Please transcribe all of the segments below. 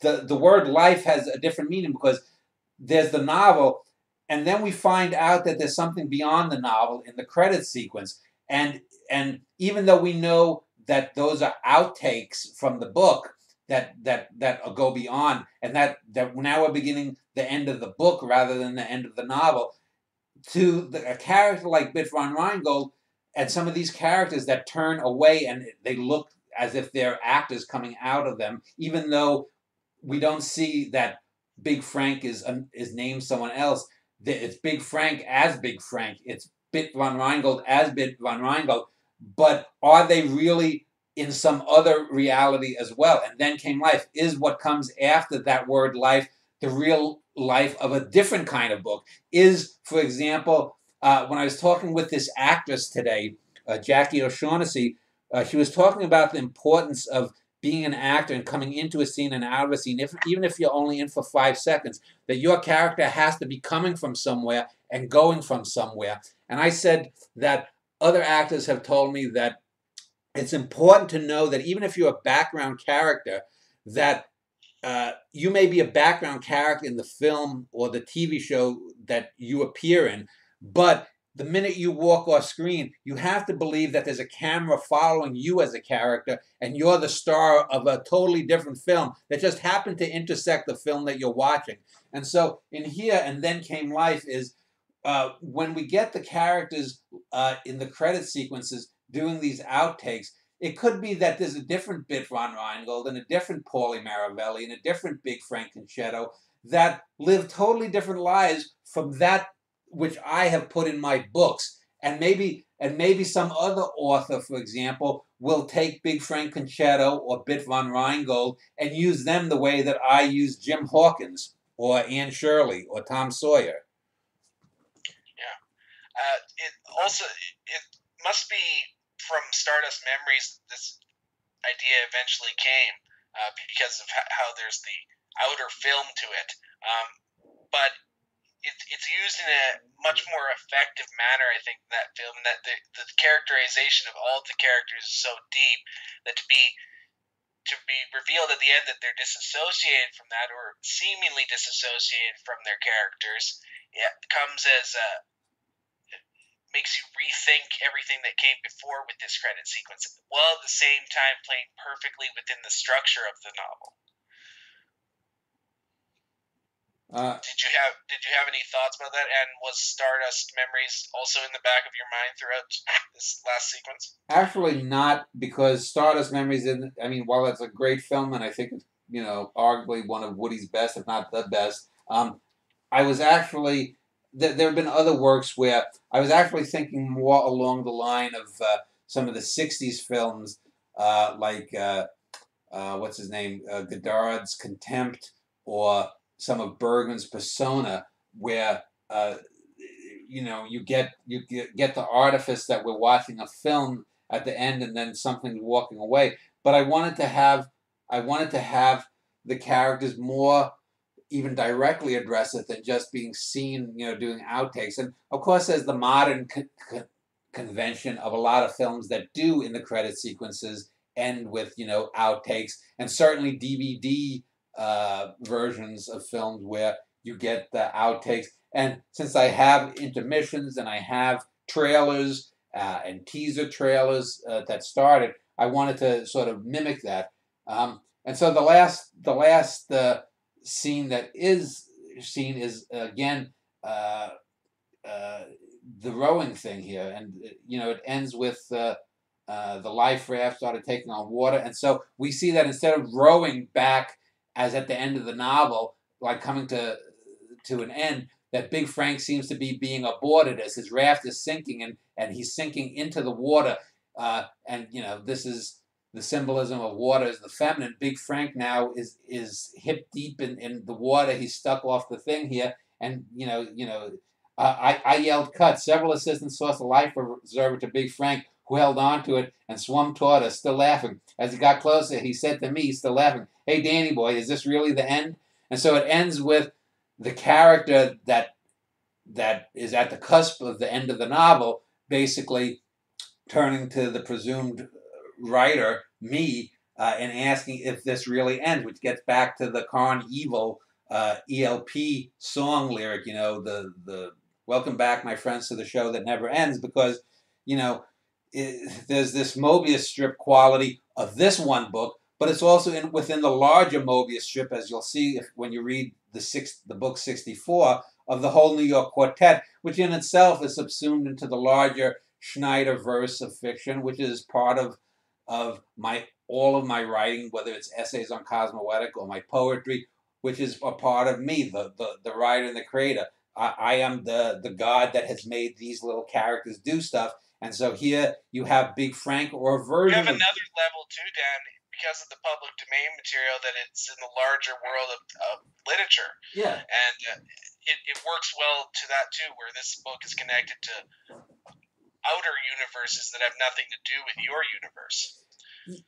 the the word life has a different meaning because there's the novel, and then we find out that there's something beyond the novel in the credit sequence, and and even though we know that those are outtakes from the book that that that go beyond, and that that now we're beginning the end of the book rather than the end of the novel. To the, a character like Bit von Rheingold, and some of these characters that turn away and they look as if they're actors coming out of them, even though we don't see that Big Frank is um, is named someone else. It's Big Frank as Big Frank. It's Bit von Rheingold as Bit von Rheingold. But are they really in some other reality as well? And then came life. Is what comes after that word life the real life of a different kind of book? Is, for example, uh, when I was talking with this actress today, uh, Jackie O'Shaughnessy, uh, she was talking about the importance of being an actor and coming into a scene and out of a scene, if, even if you're only in for five seconds, that your character has to be coming from somewhere and going from somewhere. And I said that other actors have told me that it's important to know that even if you're a background character, that uh, you may be a background character in the film or the TV show that you appear in, but the minute you walk off screen, you have to believe that there's a camera following you as a character and you're the star of a totally different film that just happened to intersect the film that you're watching. And so in here, and then came life, is uh, when we get the characters uh, in the credit sequences doing these outtakes, it could be that there's a different Bit von Rheingold and a different Paulie Maravelli and a different Big Frank Concetto that live totally different lives from that which I have put in my books. And maybe and maybe some other author, for example, will take Big Frank Concetto or Bit von Rheingold and use them the way that I use Jim Hawkins or Anne Shirley or Tom Sawyer. Yeah. Uh, it also it must be from Stardust Memories this idea eventually came uh, because of how there's the outer film to it. Um, but used in a much more effective manner, I think, in that film. And that the, the characterization of all the characters is so deep that to be to be revealed at the end that they're disassociated from that or seemingly disassociated from their characters, it comes as a makes you rethink everything that came before with this credit sequence, while at the same time playing perfectly within the structure of the novel. Uh, did you have Did you have any thoughts about that? And was Stardust Memories also in the back of your mind throughout this last sequence? Actually, not because Stardust Memories. In I mean, while it's a great film, and I think it's you know arguably one of Woody's best, if not the best. Um, I was actually th- there have been other works where I was actually thinking more along the line of uh, some of the '60s films, uh, like uh, uh, what's his name, uh, Godard's Contempt, or some of Bergman's persona, where uh, you know you get you get, the artifice that we're watching a film at the end and then something's walking away. But I wanted to have I wanted to have the characters more even directly address it than just being seen, you know, doing outtakes. And of course, there's the modern co- co- convention of a lot of films that do in the credit sequences end with, you know, outtakes, and certainly DVD uh, versions of films where you get the outtakes. And since I have intermissions and I have trailers uh, and teaser trailers uh, that started, I wanted to sort of mimic that. Um, and so the last, the last uh, scene that is seen is again uh, uh, the rowing thing here, and you know it ends with. Uh, the life raft started taking on water, and so we see that instead of rowing back as at the end of the novel, like coming to to an end, that Big Frank seems to be being aborted as his raft is sinking and, and he's sinking into the water. Uh, and you know, this is the symbolism of water is the feminine. Big Frank now is is hip deep in, in the water. He's stuck off the thing here, and you know, you know, uh, I I yelled cut. Several assistants tossed a life preserver to Big Frank, who held on to it and swam toward us, still laughing. As he got closer, he said to me, still laughing, Hey, Danny boy, is this really the end? And so it ends with the character that that is at the cusp of the end of the novel basically turning to the presumed writer, me, uh, and asking if this really ends, which gets back to the Karn-Evil uh, ELP song lyric. You know, the the welcome back, my friends, to the show that never ends, because you know it, there's this Mobius strip quality of this one book, but it's also in within the larger Mobius strip, as you'll see if, when you read the six the book 64 of the whole New York Quartet, which in itself is subsumed into the larger Schneider verse of fiction, which is part of of my all of my writing, whether it's essays on Cosmoetica or my poetry, which is a part of me, the the, the writer and the creator. I, I am the the God that has made these little characters do stuff. And so here you have Big Frank or a version. You have another level too, Dan, because of the public domain material that it's in the larger world of, of literature. Yeah. And uh, it, it works well to that too, where this book is connected to outer universes that have nothing to do with your universe.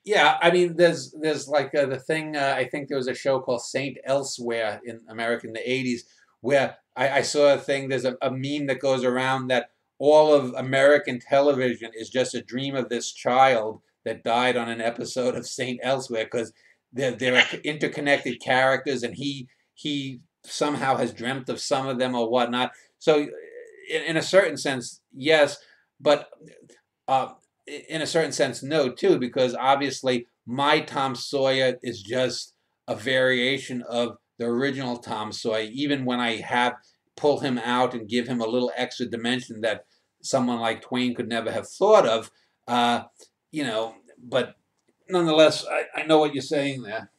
Yeah, I mean, there's there's like uh, the thing. Uh, I think there was a show called Saint Elsewhere in America in the '80s, where I, I saw a thing. There's a, a meme that goes around that all of American television is just a dream of this child that died on an episode of Saint Elsewhere because they're, they're interconnected characters, and he he somehow has dreamt of some of them or whatnot. So, in, in a certain sense, yes, but uh, in a certain sense, no, too, because obviously my Tom Sawyer is just a variation of the original Tom Sawyer. Even when I have pull him out and give him a little extra dimension that someone like Twain could never have thought of, uh, you know. But nonetheless, I, I know what you're saying there.